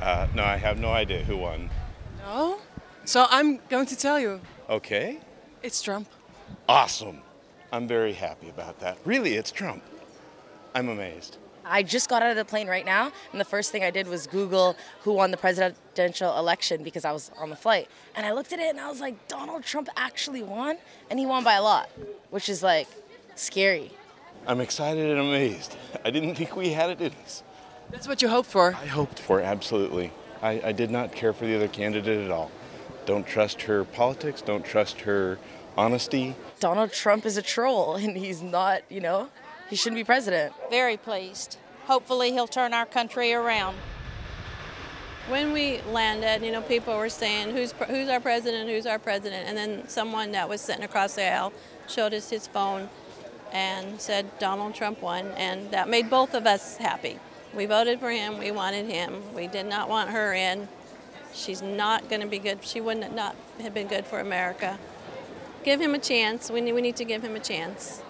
Uh, no, I have no idea who won. No? So I'm going to tell you. Okay. It's Trump. Awesome. I'm very happy about that. Really, it's Trump. I'm amazed. I just got out of the plane right now, and the first thing I did was Google who won the presidential election because I was on the flight. And I looked at it and I was like, Donald Trump actually won? And he won by a lot, which is like scary. I'm excited and amazed. I didn't think we had it in us. That's what you hoped for. I hoped for, absolutely. I, I did not care for the other candidate at all. Don't trust her politics, don't trust her honesty. Donald Trump is a troll, and he's not, you know, he shouldn't be president. Very pleased. Hopefully, he'll turn our country around. When we landed, you know, people were saying, who's, who's our president, who's our president? And then someone that was sitting across the aisle showed us his phone and said Donald Trump won, and that made both of us happy. We voted for him, we wanted him. We did not want her in. She's not going to be good. She wouldn't not have been good for America. Give him a chance. We need, we need to give him a chance.